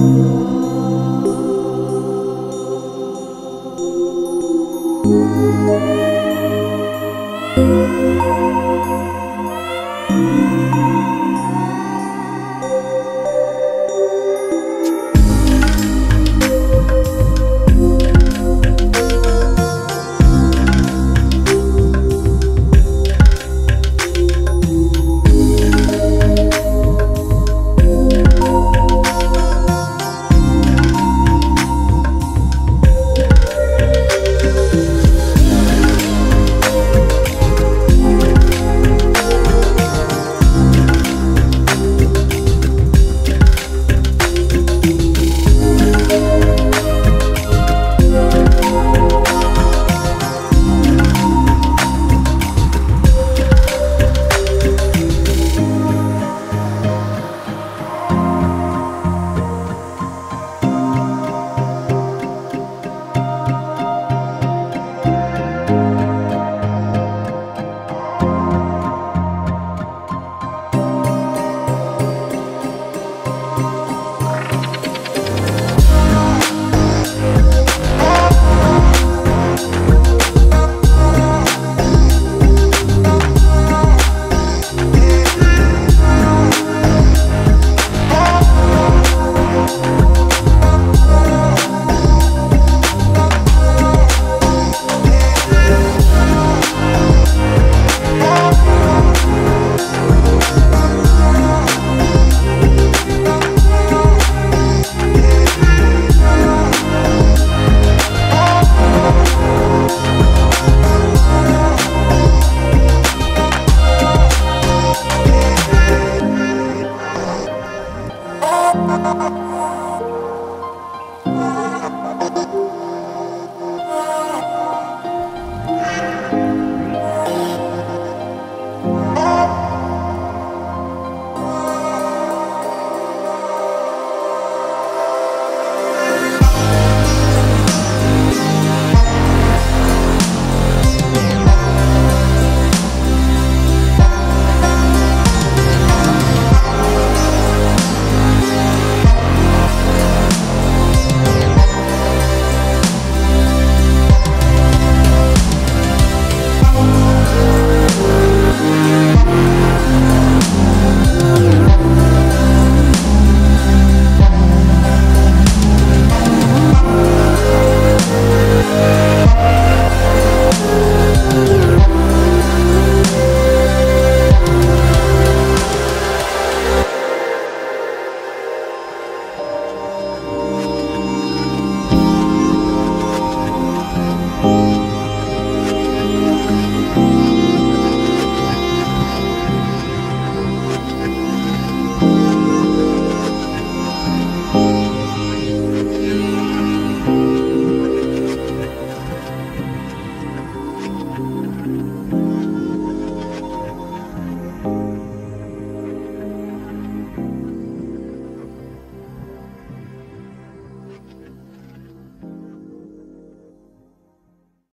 Música Ha ha ha!